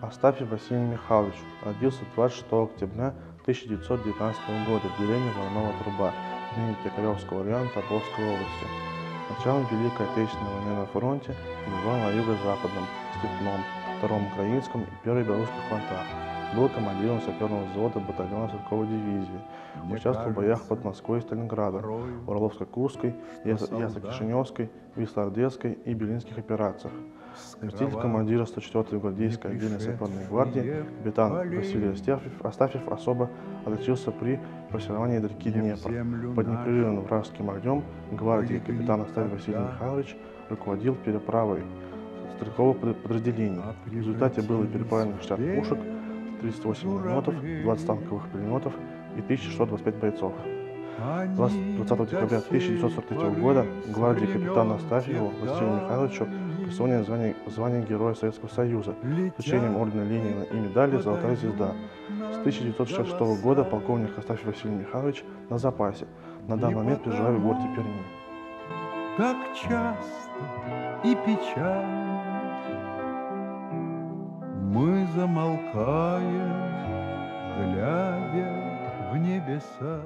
Астафьев Василий Михайлович родился 26 октября 1919 года в деревне Воронова Труба, ныне Токаревского района Тобольской области. Началом Великой Отечественной войны на фронте воевал на юго-западном, степном, втором украинском и первой белорусских фронтах. Был командиром саперного взвода батальона стрелковой дивизии. Участвовал в боях под Москвой и Сталинградом, Орловско-Курской, Ясо-Кишиневской, Висло-Одесской и Белинских операциях. Заместитель командира 104-й гвардейской отдельной саперной гвардии, капитан Василий Астафьев, Астафьев особо отличился при форсировании реки Днепр. Под непрерывным вражеским огнем гвардии капитан Астафьев Василий Михайлович руководил переправой стрелковых подразделений. В результате было переправлено 60 пушек, 38 минометов, 20 танковых пулеметов и 1625 бойцов. 20 декабря 1943 года гвардии капитана Астафьева Василию Михайловичу присвоено звание, звание Героя Советского Союза с вручением ордена Ленина и медали «Золотая звезда». С 1966 года полковник Астафьев Василий Михайлович на запасе. На данный момент проживает в городе Перми. Так часто и печально замолкаем, глядя в небеса.